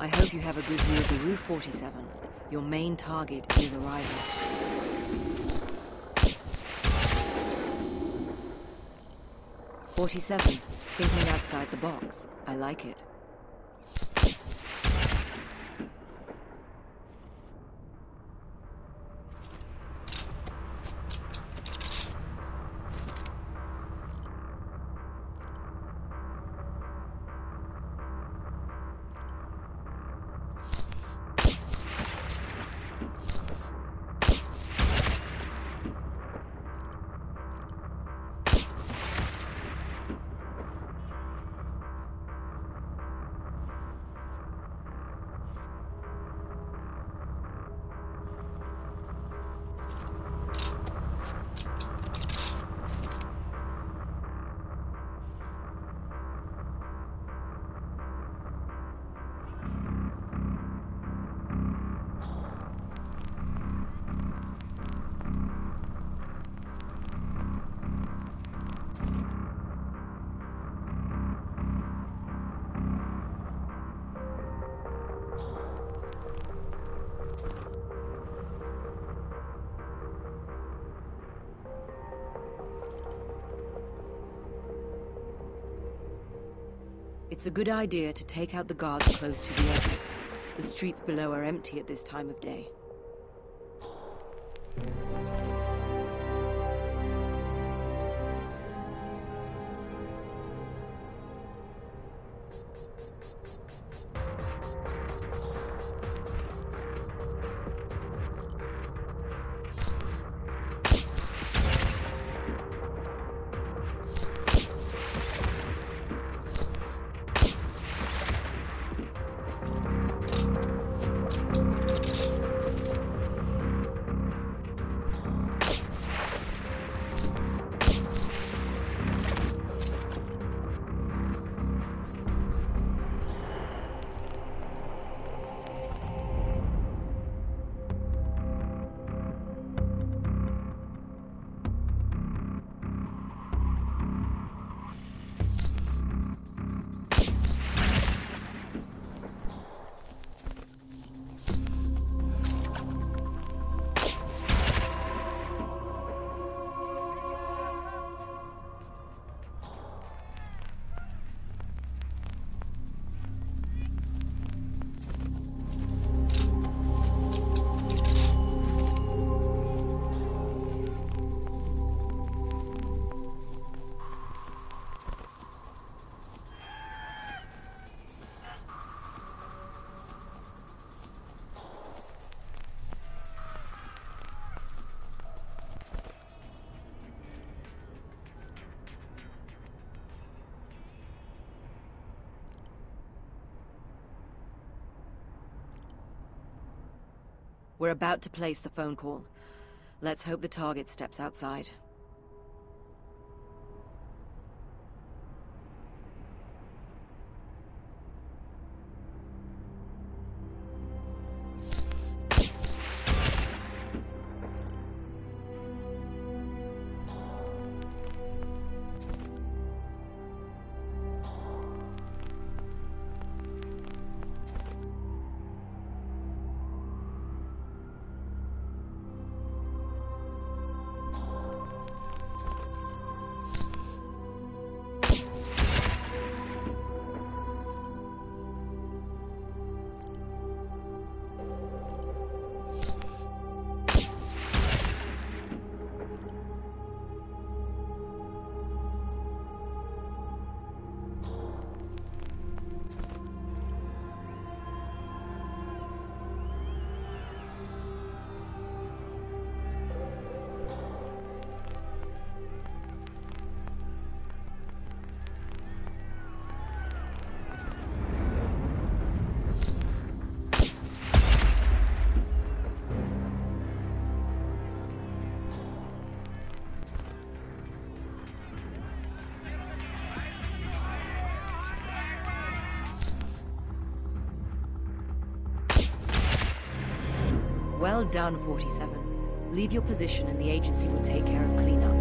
I hope you have a good view of the Rue 47. Your main target is arriving. Forty-seven. Thinking outside the box. I like it. It's a good idea to take out the guards close to the edges. The streets below are empty at this time of day. We're about to place the phone call. Let's hope the target steps outside. Well done, 47. Leave your position and the agency will take care of cleanup.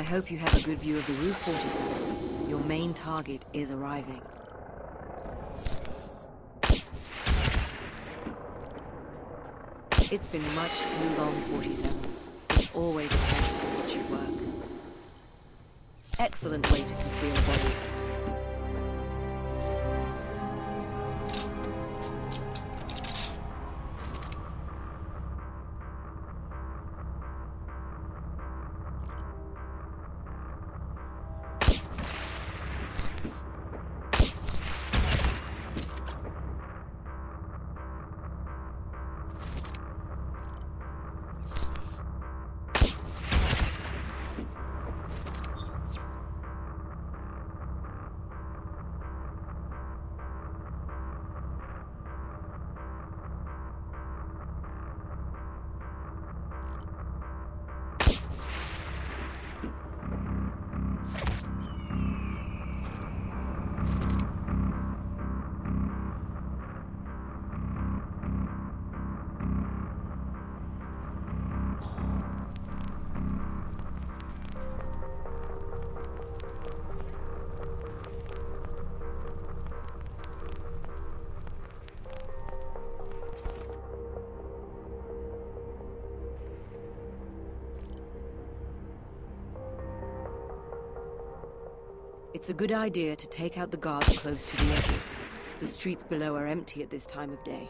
I hope you have a good view of the Rue 47. Your main target is arriving. It's been much too long, 47. It's always a pleasure to watch you work. Excellent way to conceal a body. It's a good idea to take out the guards close to the edges. The streets below are empty at this time of day.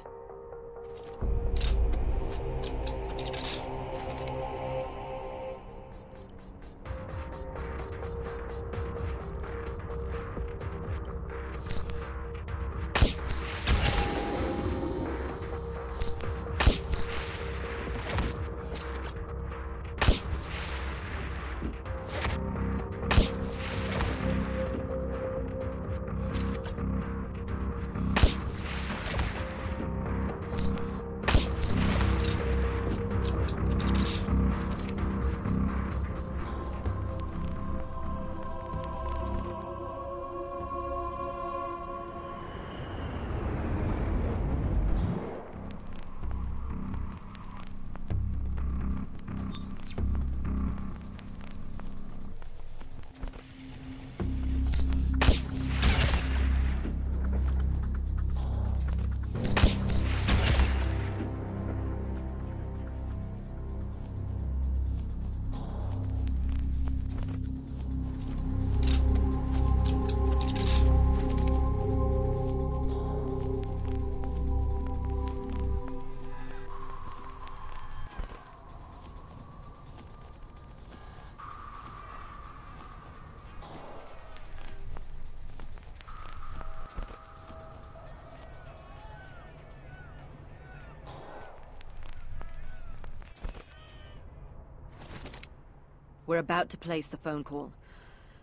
We're about to place the phone call.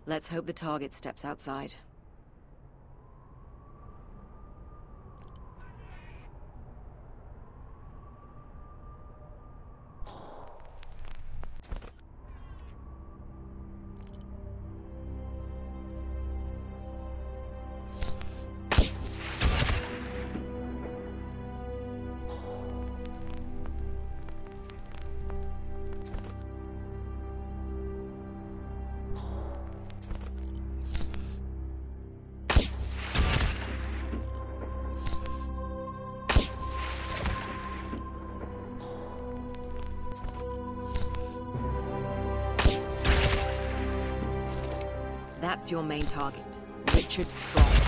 Let's hope the target steps outside. That's your main target, Richard Strong.